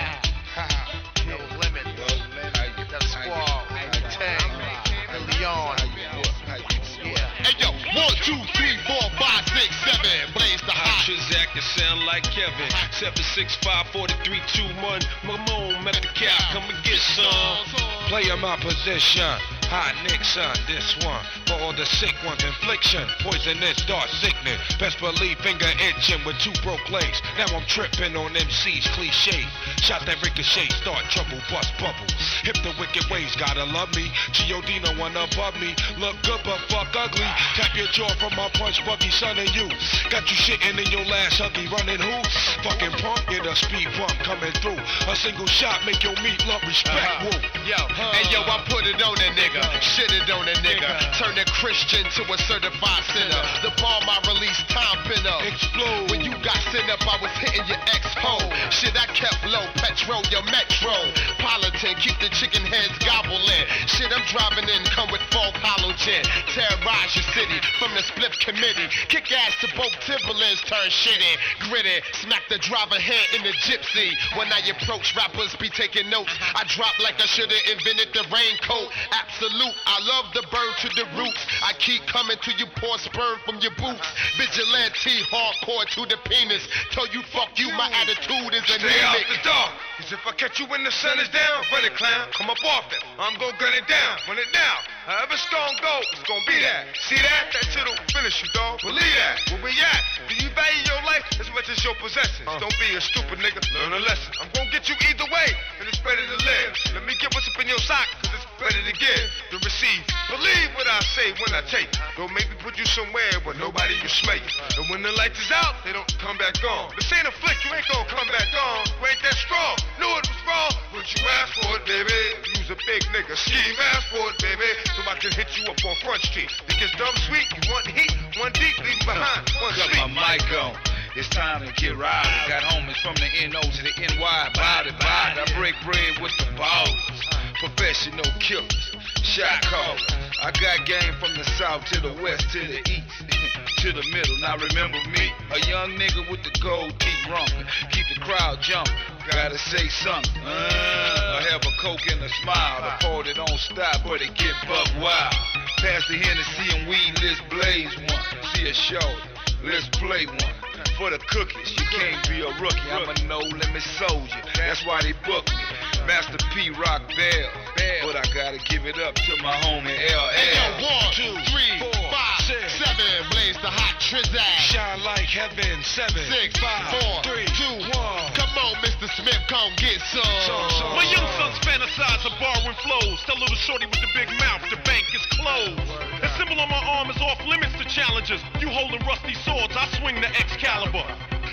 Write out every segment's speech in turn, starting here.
Def Jam, No Limit, Def Squad, Tang, and Leon. Yeah. Hey yo, one, two, three, four, five, six, seven. Blaze the hot. Transact you sound like Kevin. 765 4321. Mamone at the cap. Come and get some. Play in my position. Hot Nixon, this one. For all the sick ones, infliction. Poisonous, dark sickness. Best believe finger itching with two broke legs. Now I'm tripping on MC's cliches. Shot that ricochet, start trouble, bust bubble. Hip the wicked ways, gotta love me. G.O.D. no one above me. Look good but fuck ugly. Tap your jaw from my punch buggy, son of you. Got you shitting in your last huggy, running who? Fucking punk, get a speed bump coming through. A single shot make your meat lump respect. Uh-huh. Woo. Yo, hey yo, I put it on a nigga, shit it on a nigga, turn a Christian to a certified sinner. The bomb I release, time pinner. Explode. When you got sent up, I was hitting your Shit, I kept low, petrol, your metro. Politan, keep the chicken heads gobbling. Shit, I'm driving in, come with full halogen. Terrorize your city from the split committee. Kick ass to both Timberlands, turn shitty. Gritty, smack the driver head in the gypsy. When I approach, rappers be taking notes. I drop like I should've invented the raincoat. Absolute, I love the bird to the roots. I keep coming to you, pour sperm from your boots. Vigilante, hardcore to the penis. Tell you fuck you, my attitude is Stay out anemic. the dark. Cause if I catch you when the sun is down, run it, clown. Come up off it. I'm gonna gun it down. Run it now. However gonna go, it's gonna be that. See that? That shit'll finish you, dog. Believe that. Where we at? Do you value your life as much as your possessions? Uh. Don't be a stupid nigga. Learn a lesson. I'm gonna get you either way, and it's better to live. Let me get what's up in your sock, cause it's better to give than receive. Believe what I say when I take. Don't make me put you somewhere where nobody can smell you. And when the lights is out, they don't come back on. This ain't a flick, you ain't gonna come back on. You ain't that strong. Knew it was wrong, but you asked for it, baby. Use a big nigga, scheme, ask for it, baby. So I can hit you up on Front Street. Because dumb sweet, you want heat, one deep, leave behind, one Got sweet. my mic on. It's time to get rowdy. Got homies from the NO to the NY. Bout it. I break bread with the balls. Professional killers. Shot callers. I got game from the south to the west to the east. To the middle. Now remember me, a young nigga with the gold teeth rumping. Keep the crowd jumping. Gotta say something. Uh, I have a coke and a smile. The party don't stop, but it get buck wild. Pass the Hennessy and weed, let's blaze one. See a show, let's play one. For the cookies, you can't be a rookie. I'm a no limit soldier. That's why they book me. Master P Rock Bell. But I gotta give it up to my homie Hey yo, LL. one, two, three, four, five, six. seven. Blaze the hot trizag. Shine like heaven, seven, Six, five, four, three, two, one. Come on, Mr. Smith, come get some. Some, some. My young sons fantasize of borrowing flows. Tell little shorty with the big mouth, the bank is closed. The symbol on my arm is off limits to challenges. You holding rusty swords, I swing the Excalibur.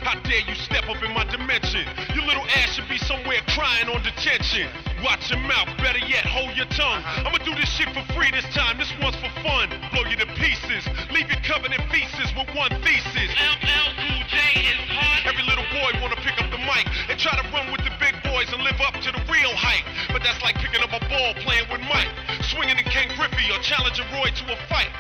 How dare you step up in my dimension? Your little ass should be somewhere crying on detention. Watch your mouth, better yet, hold your tongue. Uh-huh. I'ma do this shit for free this time, this one's for fun. Blow you to pieces, leave you covered in feces with one thesis. LL Cool J is hard. Every little boy wanna pick up the mic and try to run with the big boys and live up to the real hype. But that's like picking up a ball playing with Mike. Swinging in Ken Griffey or challenging Roy to a fight.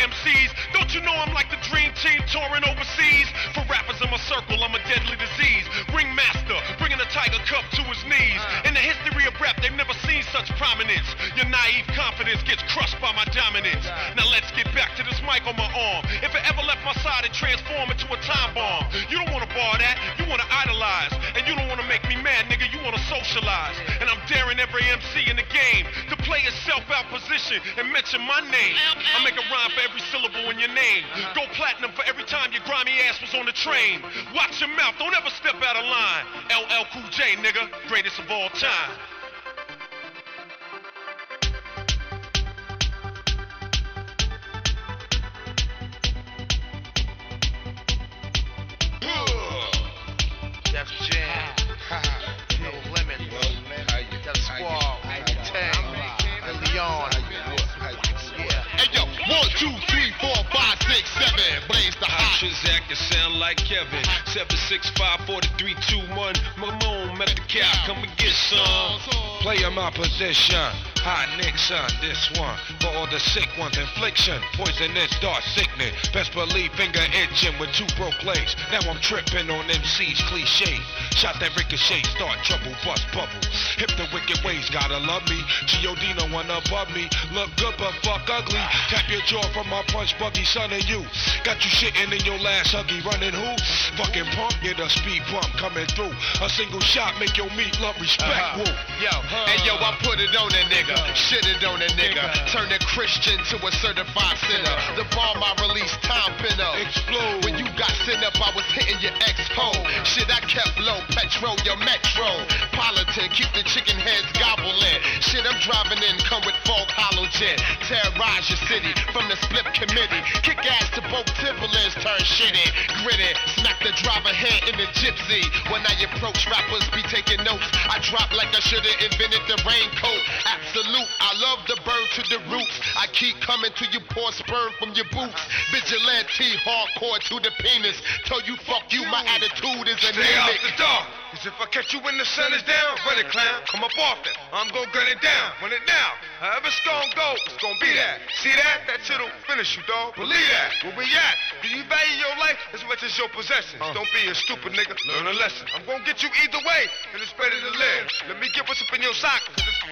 MCs. Don't you know I'm like the dream team touring overseas? For rappers in my circle, I'm a deadly disease. Ringmaster, bringing the Tiger Cup to his knees. In the history of rap, they've never seen such prominence. Your naive confidence gets crushed by my dominance. Now let's get back to this mic on my arm. If it ever left my side and transform into a time bomb, you don't wanna bar that, you wanna idolize. And you don't wanna make me mad, nigga, you wanna socialize. And I'm daring every MC in the game to play itself out position and mention my name. I make a rhyme for every syllable in your name. Go platinum for every time your grimy ass was on the train. Watch your mouth, don't ever step out of line. LL Cool J, nigga, greatest of all time. The hot. Transact you sound like Kevin. 765 4321. Mamone at the cap. Come and get some. Play in my position. High Nixon, this one for all the sick ones. Infliction, poisonous, dark sickening. Best believe finger itching with two broke legs. Now I'm tripping on MC's cliches. Shot that ricochet, start trouble, bust bubble. Hip the wicked ways, gotta love me. G.O.D. no one above me. Look good but fuck ugly. Tap your jaw from my punch buggy, son of you. Got you shitting in your last huggy, running who? Fucking pump, get a speed bump coming through. A single shot make your meat lump respect. Uh-huh. Woo. Yo, hey yo, I put it on that nigga, shit it on a nigga, turn a Christian to a certified sinner. The bomb I release, time pin up. Explode. When you got sent up, I was hitting your ex-hole. Shit, I kept low, petrol, your metro. Politan, keep the chicken heads gobbling. Shit, I'm driving in, come with fog halogen. Terrorize your city from the split committee. Kick ass to both Timberlands, turn shitty. Gritty, smack the driver head in the gypsy. When I approach rappers, be taking notes. I drop like I should've invented the raincoat. Absolute, I love the bird to the roots. I keep coming to you, pour sperm from your boots. Vigilante, hardcore to the penis. Tell you fuck you, my attitude is Stay out anemic. the dark. Cause if I catch you when the sun is down, run it, clown. Come up off it. I'm gonna gun it down. Run it now. However it's gonna go, it's gonna be that. See that? That shit'll finish you, dog. Believe that. Where we at? Do you value your life as much as your possessions? Don't be a stupid nigga. Learn a lesson. I'm gonna get you either way, and it's better to live. Let me get what's up in your sock,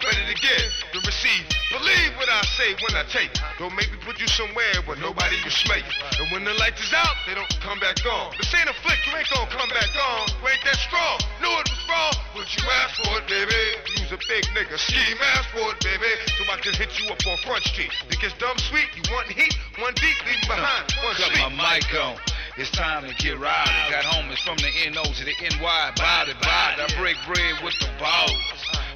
better to give than receive. Believe what I say when I take. Don't make me put you somewhere where nobody can smell you. And when the lights is out, they don't come back on. This ain't a flick, you ain't gonna come back on. You ain't that strong. Knew it was wrong, but you asked for it, baby. Use a big nigga, ski mask for it, baby. So I can hit you up on Front Street. Think it's dumb sweet, you want heat, one deep, leave behind, one Cut sweet. my mic on. It's time to get rowdy. Got homies from the NO to the NY. Body, body. I break bread with the balls.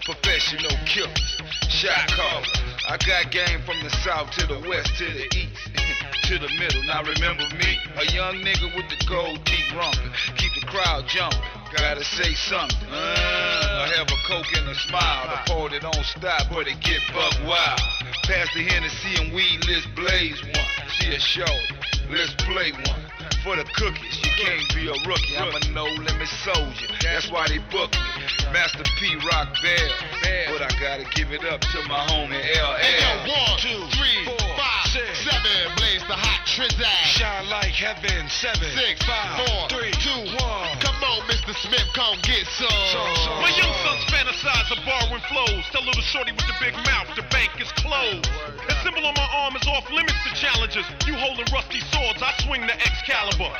Professional killers. Shot callers. I got game from the south to the west to the east. to the middle. Now remember me, a young nigga with the gold teeth rumping. Keep the crowd jumping. Gotta say something. Uh, I have a coke and a smile. The party don't stop, but it get buck wild. Pass the Hennessy and weed, let's blaze one. See a show, let's play one. For the cookies, you can't be a rookie. I'm a no limit soldier. That's why they book me. Master P Rock Bell. But I gotta give it up to my homie Hey yo, LL. one, two, three, four, five, six. seven. Blaze the hot trizag. Shine like heaven, seven, Six, five, four, three, two, one. Come on, Mr. Smith, come get some. My young sons fantasize of borrowing flows. Tell little shorty with the big mouth, the bank is closed. The symbol on my arm is off limits to challenges. You holding rusty swords, I swing the Excalibur.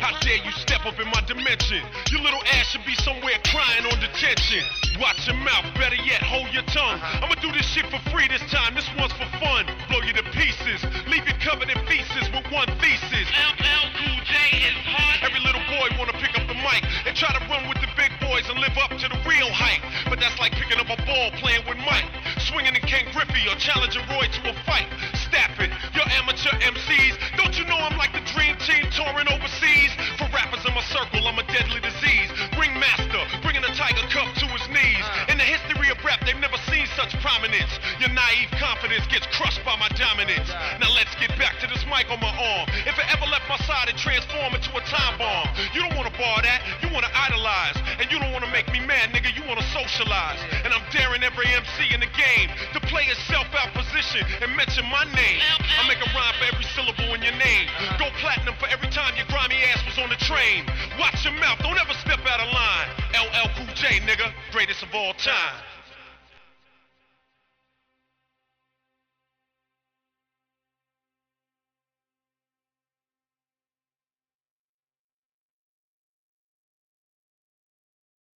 How dare you step up in my dimension? Your little ass should be somewhere crying on detention. Watch your mouth, better yet, hold your tongue. I'ma do this shit for free this time, this one's for fun. Blow you to pieces, leave you covered in feces with one thesis. LL Cool J is hot. Every little boy wanna pick up the mic and try to run with the big boys and live up to the real hype. But that's like picking up a ball playing with Mike. Swinging in Ken Griffey or challenging Roy to a fight. Naive confidence gets crushed by my dominance. Now let's get back to this mic on my arm. If it ever left my side, it transform into a time bomb. You don't wanna bar that, you wanna idolize. And you don't wanna make me mad, nigga, you wanna socialize. And I'm daring every MC in the game to play itself out position and mention my name. I make a rhyme for every syllable in your name. Go platinum for every time your grimy ass was on the train. Watch your mouth, don't ever step out of line. LL Cool J, nigga, greatest of all time.